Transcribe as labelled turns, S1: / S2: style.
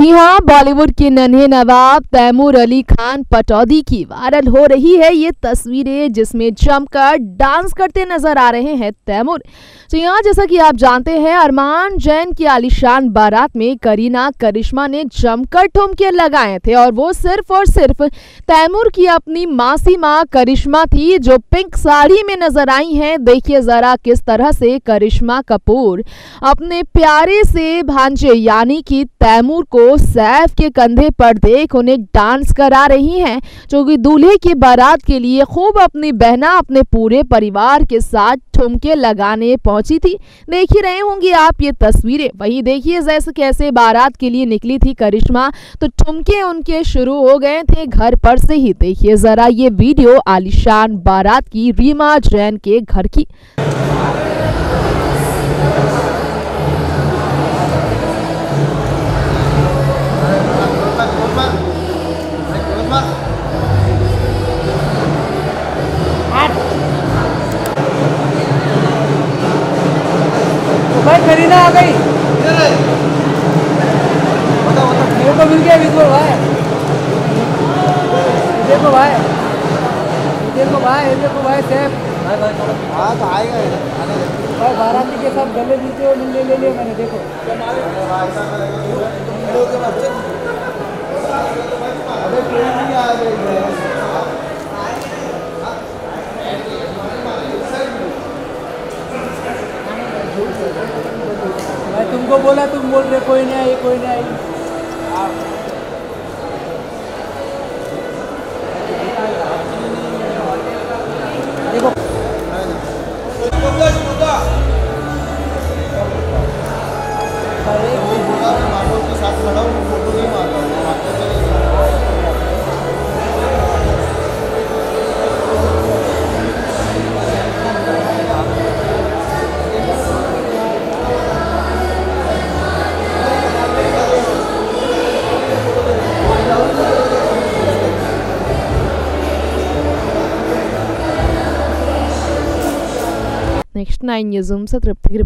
S1: जी हाँ बॉलीवुड के नन्हे नवाब तैमूर अली खान पटौदी की वायरल हो रही है ये तस्वीरें, जिसमें जमकर डांस करते नज़र आ रहे हैं तैमूर। जी हाँ जैसा कि आप जानते हैं, अरमान जैन की आलिशान बारात में करीना करिश्मा ने जमकर ठुमके लगाए थे और वो सिर्फ़ और सिर्फ़ तैमूर की अपनी मासी माँ करिश्मा थी जो पिंक साड़ी में नज़र आई हैं। देखिए जरा किस तरह से करिश्मा कपूर अपने प्यारे से भांजे यानी कि तैमूर को सैफ के कंधे पर देख उन्हें डांस करा रही हैं, जो कि दूल्हे की बारात के लिए खूब अपनी बहना अपने पूरे परिवार के साथ ठुमके लगाने पहुँची थी। देख ही रहे होंगे आप ये तस्वीरें। वही देखिए जैसे कैसे बारात के लिए निकली थी करिश्मा। तो ठुमके उनके शुरू हो गए थे घर पर से ही। देखिए जरा ये वीडियो आलिशान बारात की रीमा जैन के घर की।
S2: भाई। करीना आ गई मेरे को मिल गया विजुअल भाई। देखो भाई। देखो भाई देखो भाई सेफ़।
S3: हाँ तो आएगा।
S2: भाई बाराती के साथ गले मिलते हो मिल ले ले लिया मैंने देखो।
S3: अबे ट्रेन नहीं आ रही।
S2: तुमको बोला, तुम बोल रहे, कोई नहीं आई, कोई नहीं आई। देखो। अरे
S3: बोला, मैं मामलों के साथ खड़ा हूँ, फ़ोटो नहीं मारता
S1: nenhum, se a terapia